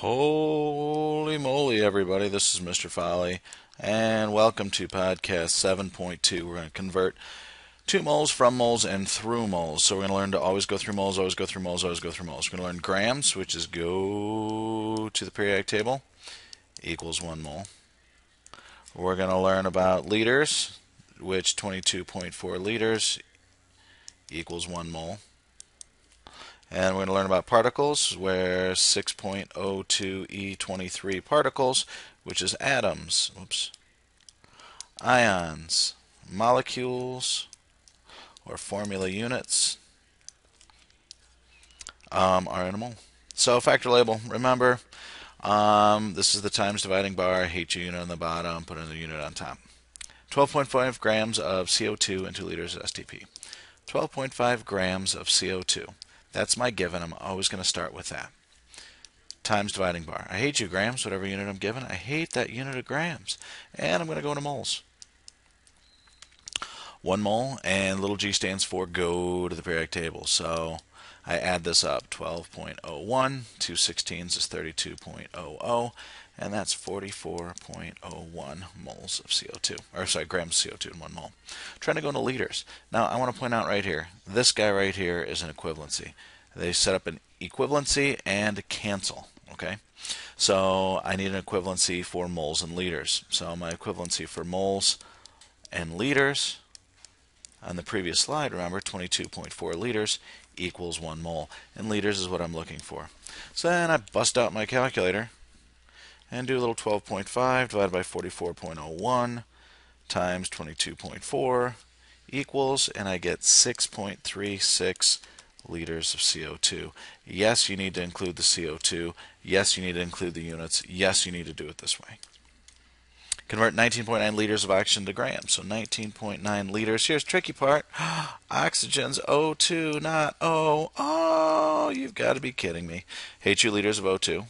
Holy moly, everybody. This is Mr. Falli, and welcome to podcast 7.2. We're going to convert to moles, from moles, and through moles. So we're going to learn to always go through moles, always go through moles, always go through moles. We're going to learn grams, which is go to the periodic table, equals 1 mole. We're going to learn about liters, which 22.4 liters equals 1 mole. And we're going to learn about particles, where 6.02 E23 particles, which is atoms, oops, ions, molecules, or formula units, um, are in a mole. So factor label, remember, um, this is the times dividing bar, H unit on the bottom, put another unit on top. 12.5 grams of CO2 and 2 liters of STP. 12.5 grams of CO2. That's my given. I'm always going to start with that. Times dividing bar. I hate you grams, whatever unit I'm given. I hate that unit of grams. And I'm going to go into moles. 1 mole, and little g stands for go to the periodic table. So I add this up. 12.01, 2 sixteens is 32.00, and that's 44.01 moles of CO2, or sorry, grams of CO2 in 1 mole. trying to go into liters. Now, I want to point out right here, this guy right here is an equivalency. They set up an equivalency and cancel, okay? So I need an equivalency for moles and liters. So my equivalency for moles and liters on the previous slide, remember, 22.4 liters equals 1 mole. And liters is what I'm looking for. So then I bust out my calculator and do a little 12.5 divided by 44.01 times 22.4 equals, and I get 6.36 liters of CO2. Yes, you need to include the CO2. Yes, you need to include the units. Yes, you need to do it this way. Convert 19.9 liters of oxygen to grams. So 19.9 liters. Here's tricky part. Oxygen's O2, not O. Oh, you've got to be kidding me. H2 liters of O2.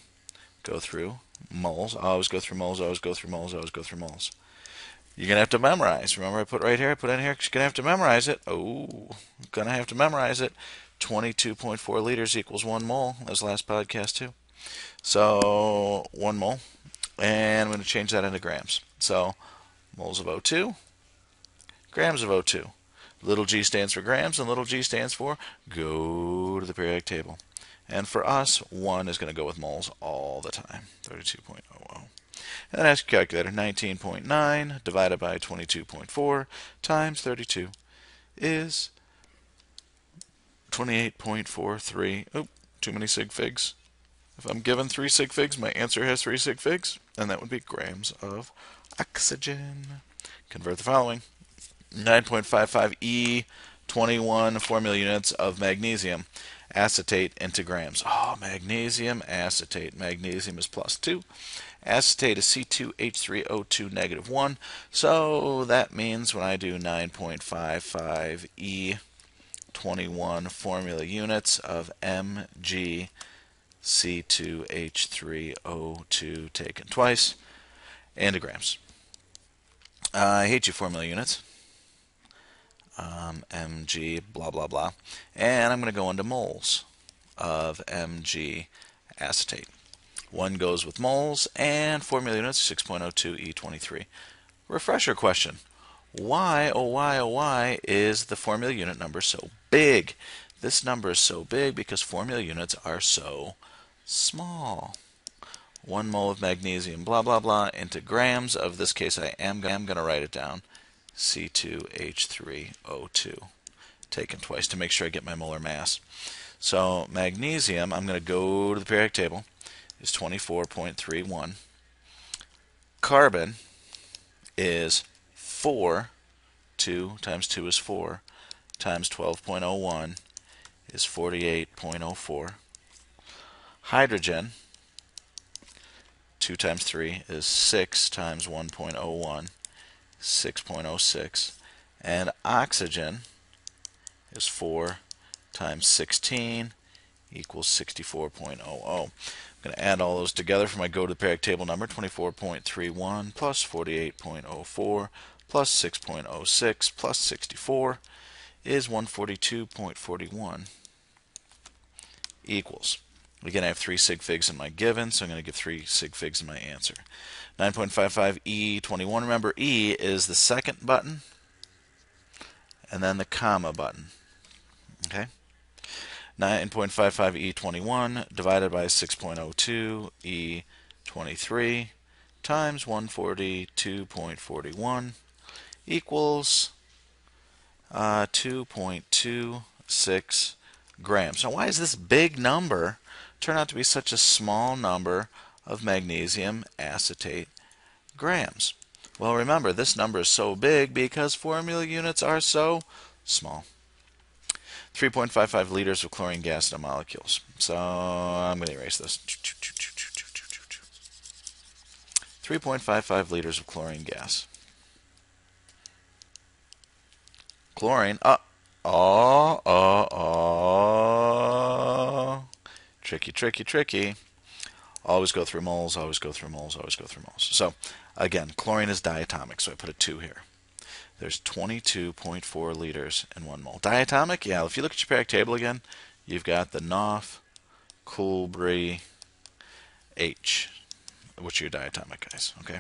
Go through moles. I always go through moles, I always go through moles, I always go through moles. You're going to have to memorize. Remember I put right here, I put in here, you're going to have to memorize it. Oh, going to have to memorize it. 22.4 liters equals 1 mole. That was last podcast too. So 1 mole. And I'm going to change that into grams. So moles of O2, grams of O2. Little g stands for grams, and little g stands for go to the periodic table. And for us, 1 is going to go with moles all the time, 32.00. And then ask your calculator, 19.9 divided by 22.4 times 32 is 28.43. Oh, too many sig figs. If I'm given 3 sig figs, my answer has 3 sig figs, and that would be grams of oxygen. Convert the following. 9.55 E 21 formula units of magnesium acetate into grams. Oh, magnesium acetate. Magnesium is plus 2. Acetate is C2H3O2 negative 1. So that means when I do 9.55 E21 formula units of Mg C2H3O2 taken twice into grams. Uh, I hate you formula units um, Mg, blah, blah, blah. And I'm going to go into moles of Mg acetate. One goes with moles, and formula units 6.02 E23. Refresher question. Why, oh why, oh why, is the formula unit number so big? This number is so big because formula units are so small. One mole of magnesium, blah, blah, blah, into grams. Of this case, I am, am going to write it down. C2H3O2 taken twice to make sure I get my molar mass. So magnesium, I'm going to go to the periodic table, is 24.31. Carbon is 4, 2 times 2 is 4, times 12.01 is 48.04. Hydrogen, 2 times 3 is 6 times 1.01 6.06 and oxygen is 4 times 16 equals 64.00. I'm going to add all those together for my go to the periodic table number 24.31 plus 48.04 plus 6.06 plus 64 is 142.41 equals Again, I have three sig figs in my given, so I'm going to give three sig figs in my answer. 9.55 E21. Remember, E is the second button and then the comma button. Okay? 9.55 E21 divided by 6.02 E23 times 142.41 equals uh, 2.26 grams. Now, why is this big number turn out to be such a small number of magnesium acetate grams? Well, remember, this number is so big because formula units are so small. 3.55 liters of chlorine gas in a molecules. So I'm going to erase this. 3.55 liters of chlorine gas. Chlorine, uh, oh, oh, oh. Tricky, tricky, tricky. Always go through moles, always go through moles, always go through moles. So again, chlorine is diatomic, so I put a 2 here. There's 22.4 liters in 1 mole. Diatomic, yeah, if you look at your periodic table again, you've got the NOF, Coolbree, H, which are your diatomic guys, okay?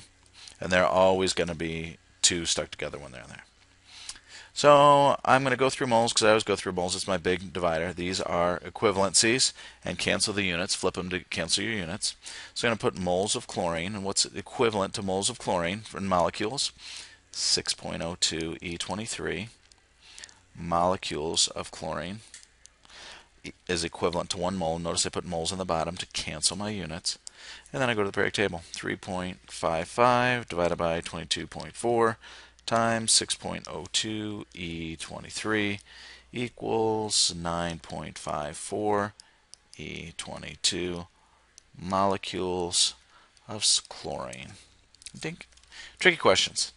And they're always going to be two stuck together when they're in there. So I'm going to go through moles because I always go through moles. It's my big divider. These are equivalencies and cancel the units. Flip them to cancel your units. So I'm going to put moles of chlorine. And what's equivalent to moles of chlorine in molecules? 6.02 E23 molecules of chlorine is equivalent to one mole. Notice I put moles on the bottom to cancel my units. And then I go to the periodic table. 3.55 divided by 22.4 times 6.02 E23 equals 9.54 E22 molecules of chlorine. Think. Tricky questions.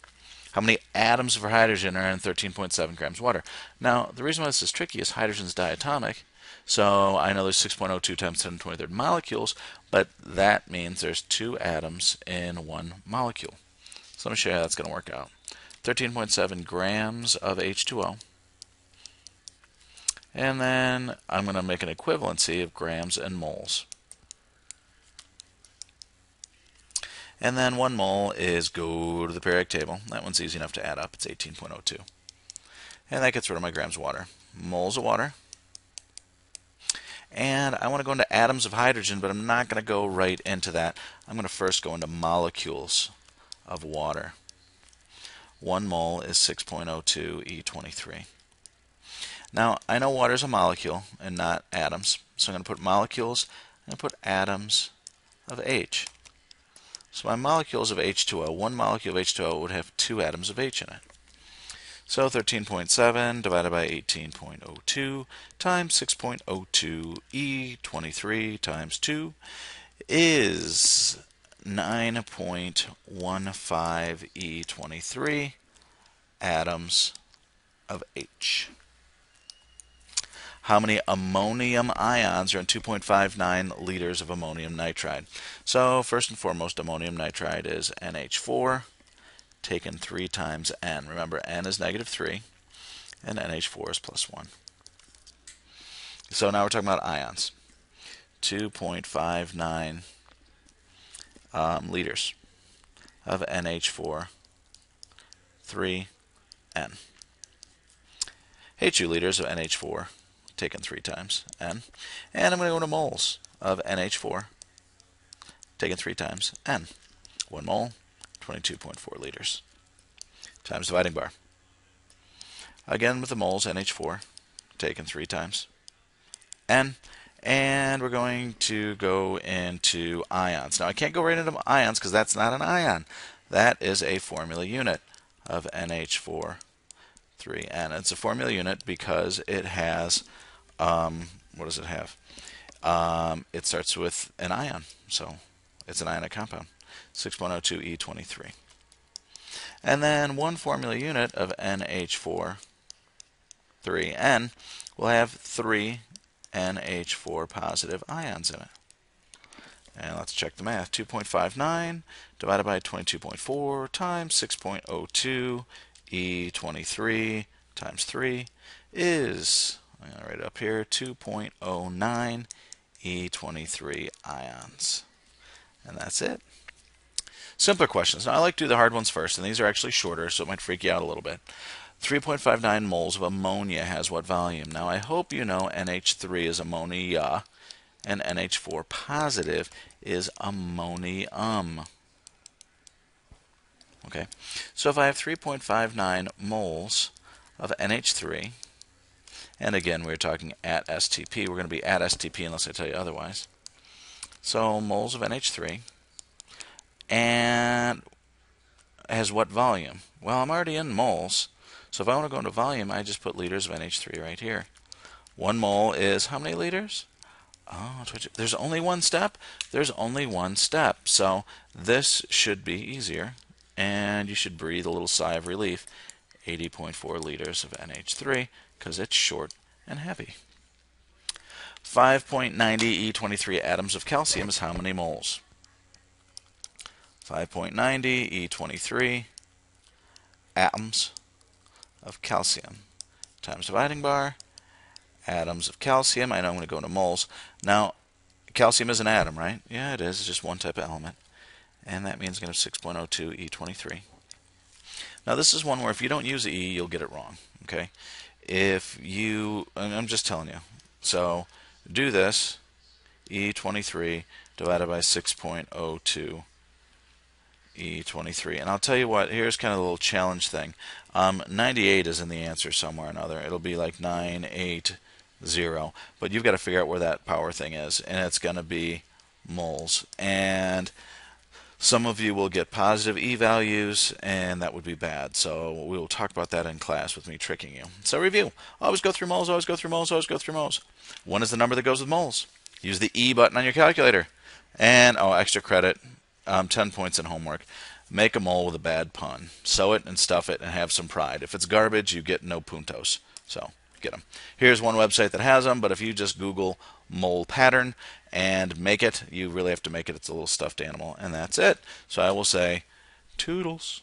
How many atoms of hydrogen are in 13.7 grams of water? Now, the reason why this is tricky is hydrogen is diatomic, so I know there's 6.02 times 10 to the 23rd molecules, but that means there's two atoms in one molecule. So let me show you how that's going to work out. 13.7 grams of H2O. And then I'm going to make an equivalency of grams and moles. And then one mole is go to the periodic table. That one's easy enough to add up. It's 18.02. And that gets rid of my grams of water. Moles of water. And I want to go into atoms of hydrogen, but I'm not going to go right into that. I'm going to first go into molecules of water. 1 mole is 6.02 E23. Now, I know water is a molecule and not atoms, so I'm going to put molecules and put atoms of H. So my molecules of H2O, one molecule of H2O would have two atoms of H in it. So 13.7 divided by 18.02 times 6.02 E23 times 2 is 9.15 E23 atoms of H. How many ammonium ions are in 2.59 liters of ammonium nitride? So first and foremost, ammonium nitride is NH4 taken 3 times N. Remember, N is negative 3, and NH4 is plus 1. So now we're talking about ions. 2.59 um, liters of NH4, 3N. H2 liters of NH4, taken three times, N. And I'm going to go to moles of NH4, taken three times, N. One mole, 22.4 liters. Times dividing bar. Again with the moles, NH4, taken three times, N and we're going to go into ions. Now I can't go right into ions because that's not an ion. That is a formula unit of NH4 3N. It's a formula unit because it has, um, what does it have? Um, it starts with an ion, so it's an ionic compound, 6.02E23. And then one formula unit of NH4 3N will have three NH4 positive ions in it. And let's check the math. 2.59 divided by 22.4 times 6.02 E23 times 3 is, I'm going to write it up here, 2.09 E23 ions. And that's it. Simpler questions. Now, I like to do the hard ones first, and these are actually shorter, so it might freak you out a little bit. 3.59 moles of ammonia has what volume? Now, I hope you know NH3 is ammonia, and NH4 positive is ammonium. Okay, so if I have 3.59 moles of NH3, and again, we're talking at STP, we're going to be at STP unless I tell you otherwise. So moles of NH3, and has what volume? Well, I'm already in moles, so if I want to go into volume, I just put liters of NH3 right here. One mole is how many liters? Oh, there's only one step. There's only one step. So this should be easier, and you should breathe a little sigh of relief. 80.4 liters of NH3 because it's short and heavy. 5.90 E23 atoms of calcium is how many moles? 5.90 E23 atoms of calcium times dividing bar atoms of calcium. I know I'm going to go into moles. Now, calcium is an atom, right? Yeah, it is. It's just one type of element. And that means going to have 6.02 E23. Now, this is one where if you don't use E, you'll get it wrong. Okay? If you, I'm just telling you. So, do this, E23 divided by 6.02 E23. And I'll tell you what, here's kind of a little challenge thing. Um, 98 is in the answer somewhere or another. It'll be like 980. But you've got to figure out where that power thing is. And it's going to be moles. And some of you will get positive E values, and that would be bad. So we will talk about that in class with me tricking you. So review. Always go through moles, always go through moles, always go through moles. One is the number that goes with moles. Use the E button on your calculator. And, oh, extra credit um, 10 points in homework. Make a mole with a bad pun. Sew it and stuff it and have some pride. If it's garbage, you get no puntos. So get them. Here's one website that has them, but if you just Google mole pattern and make it, you really have to make it. It's a little stuffed animal, and that's it. So I will say, toodles.